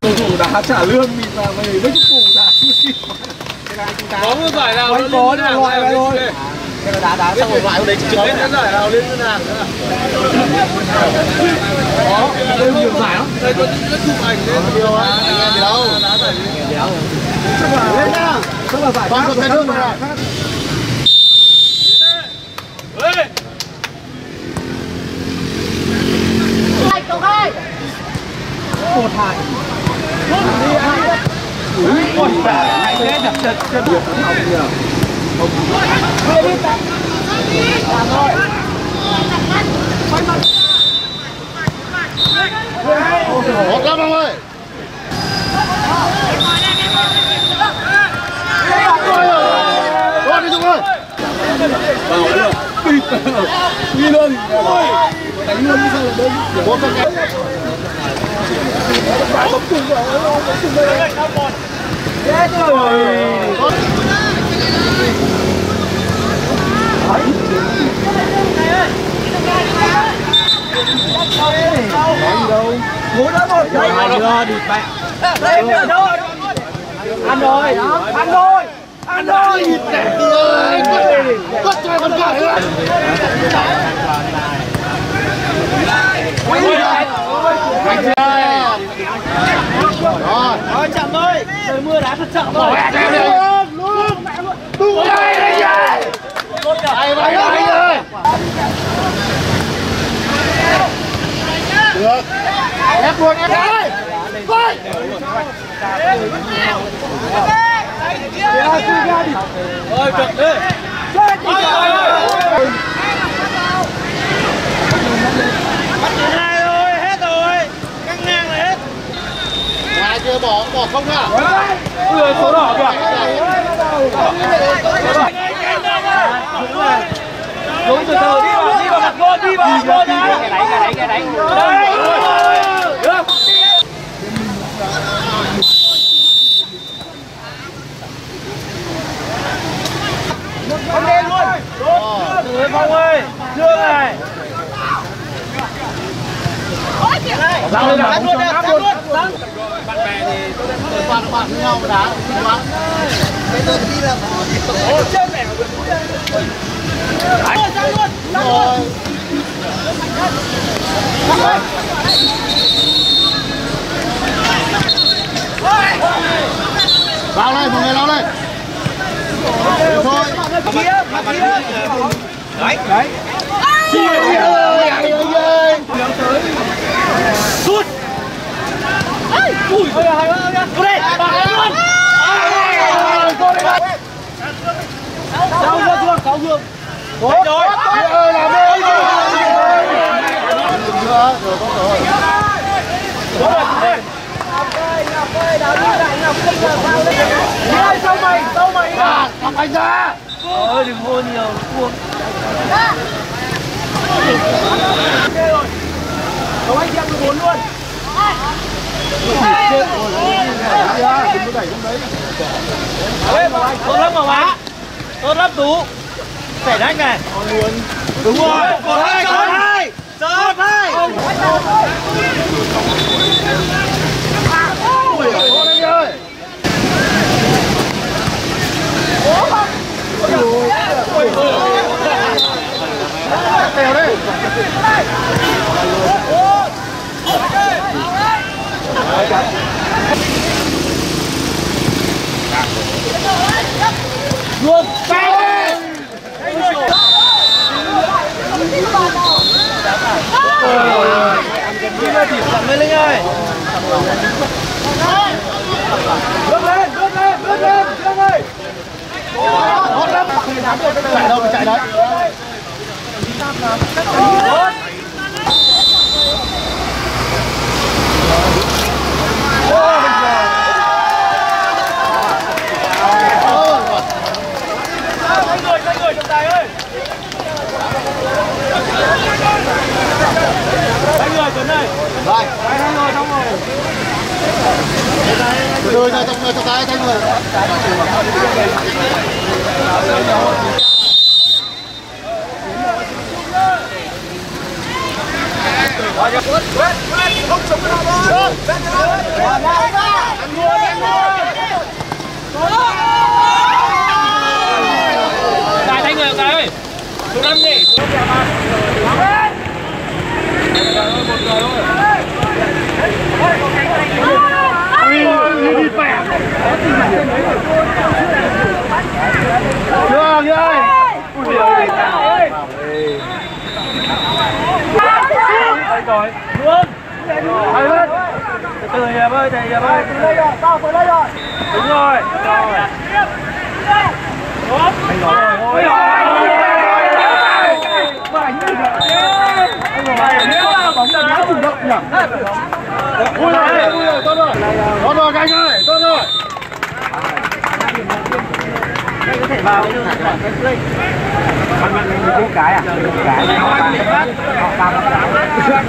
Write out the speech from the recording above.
cầu thủ đã trả lương mình là mày với cái củ đã có một giải nào Quanh có là loại này thôi Thế là đá đá xong rồi loại đấy trực có tiếp cái giải nào lên ngân hàng nữa có đây nhiều giải lắm đây có rất chụp ảnh lên nhiều gì đâu đá giải chắc là lên nhá chắc là giải khác có cái khác nước mà. này. Khác. hai cộng hai một hại đi ăn Ui, ôi, hai thế chặt chặt chặt điểm nó học kìa Một lắm ông ơi Con đi Dung ơi đi luôn đánh luôn sao là đơn Một con kẹp Ngồi đã một đấy chưa đi mẹ lên nữa thôi ăn rồi ăn rồi ăn rồi Cất cho con gà nữa Rồi Rồi chậm thôi trời mưa đá thật chậm rồi Ai vậy đây rồi Được Ép luôn ép ơi Thôi ơi cận đi hai rồi hết rồi căng ngang là hết Kia bỏ bỏ không à ui số đỏ kìa đúng từ từ đi vào đi vào mặt gôn đi vào mặt gôn đã cái đánh cái đánh cái đánh được không lên luôn Ôi Phong ơi, Dương này Răng lên đá luôn, đá luôn Răng Bạn bạn với nhau mà đá Bạn Ôi, chết mẹ Đánh. Răng luôn, răng luôn. Rồi Vào đây, mọi người lao đây. Thôi. Kia, kia Đấy, đấy Chia chia ơi, ai ơi Sút Ui, ôi, hay quá, hay Vô đây, bạc luôn sao dương, dương, sáu dương Đấy rồi ơi làm ơi Chưa, rồi rồi rồi, rồi Ngọc ơi, đá đi lại, Ngọc bây giờ sao đấy Đi sau mày, sau mày À, anh ra Ôi, đừng hô nhiều, cuồng Ok rồi Cầu anh chị được bốn luôn Tốt lắm mà má Tốt lắm Tú Phải đánh này Đúng rồi Một hai Một hai Một hai ôi anh ơi Tèo ôi Luôn Tặng lên Linh ơi Bước lên, bước lên, bước lên, Trương ơi Hot lắm Chạy đâu mà chạy đấy. ơi người tuấn ơi rồi đánh người xong rồi từ từ nha trọng trọng tài người Hãy subscribe cho kênh Ghiền Mì Gõ Để không bỏ lỡ những video hấp dẫn Chưa chưa ơi. rồi luôn hay lên từ từ hiệp ơi thầy hiệp ơi Từ đây rồi, tao từ đây rồi. đúng rồi anh nói rồi Bóng đá chủ động nhỉ? Ui rồi, ui rồi, tốt rồi. Tốt rồi các anh ơi, vào mình mình mình cái à? Cái. Họ ba họ ba cái